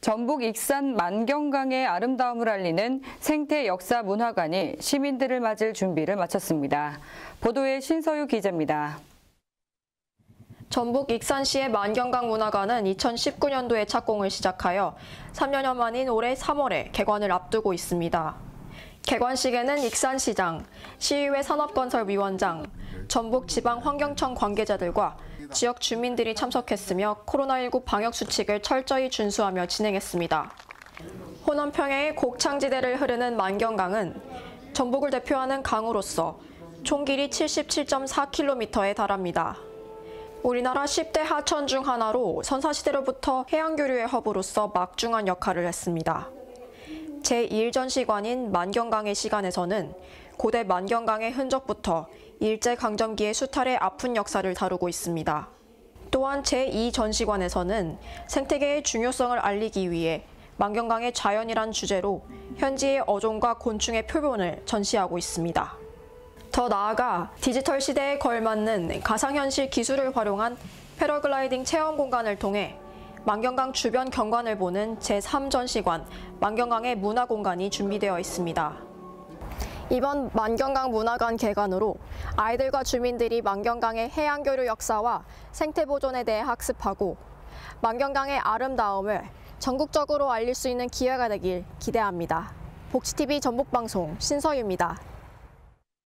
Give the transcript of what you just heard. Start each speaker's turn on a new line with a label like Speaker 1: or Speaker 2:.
Speaker 1: 전북 익산 만경강의 아름다움을 알리는 생태 역사 문화관이 시민들을 맞을 준비를 마쳤습니다. 보도에 신서유 기자입니다.
Speaker 2: 전북 익산시의 만경강 문화관은 2019년도에 착공을 시작하여 3년여 만인 올해 3월에 개관을 앞두고 있습니다. 개관식에는 익산시장, 시의회 산업건설위원장, 전북지방환경청 관계자들과 지역 주민들이 참석했으며 코로나19 방역 수칙을 철저히 준수하며 진행했습니다. 호남 평야의 곡창지대를 흐르는 만경강은 전북을 대표하는 강으로서 총 길이 77.4km에 달합니다. 우리나라 10대 하천 중 하나로 선사시대로부터 해양교류의 허브로서 막중한 역할을 했습니다. 제1전시관인 만경강의 시간에서는 고대 만경강의 흔적부터 일제강점기의 수탈의 아픈 역사를 다루고 있습니다. 또한 제2전시관에서는 생태계의 중요성을 알리기 위해 만경강의 자연이란 주제로 현지의 어종과 곤충의 표본을 전시하고 있습니다. 더 나아가 디지털 시대에 걸맞는 가상현실 기술을 활용한 패러글라이딩 체험 공간을 통해 만경강 주변 경관을 보는 제3전시관 만경강의 문화공간이 준비되어 있습니다. 이번 만경강 문화관 개관으로 아이들과 주민들이 만경강의 해양교류 역사와 생태보존에 대해 학습하고 만경강의 아름다움을 전국적으로 알릴 수 있는 기회가 되길 기대합니다. 복지TV 전북방송 신서유입니다.